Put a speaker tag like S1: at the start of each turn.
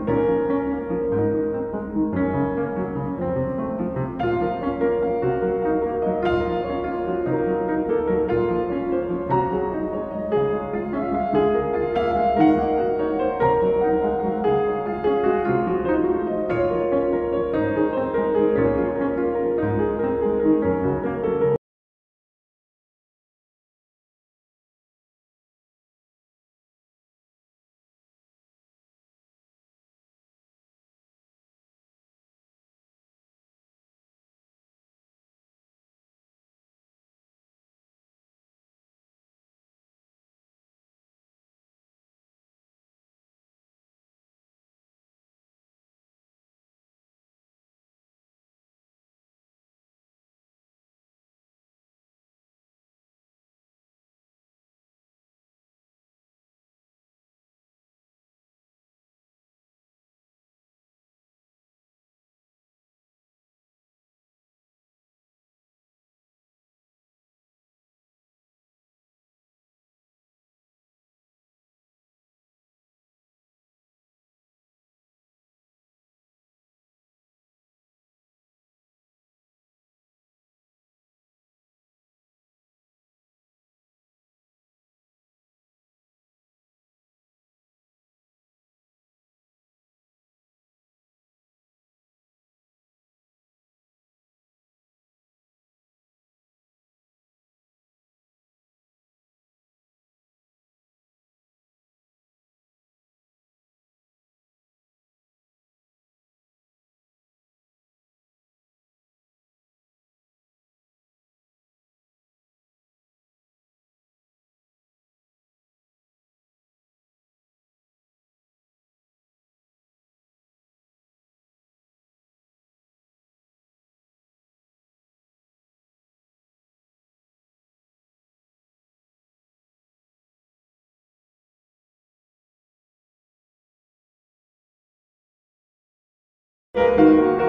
S1: Thank you. Música